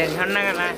捡条那个来